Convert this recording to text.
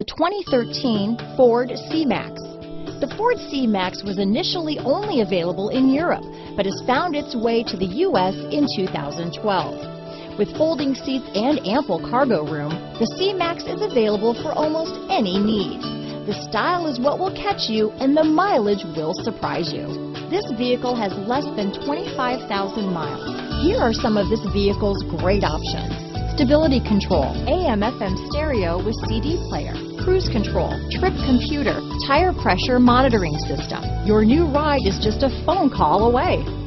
The 2013 Ford C-Max. The Ford C-Max was initially only available in Europe, but has found its way to the U.S. in 2012. With folding seats and ample cargo room, the C-Max is available for almost any need. The style is what will catch you and the mileage will surprise you. This vehicle has less than 25,000 miles. Here are some of this vehicle's great options. Stability control, AM FM stereo with CD player, cruise control, trip computer, tire pressure monitoring system. Your new ride is just a phone call away.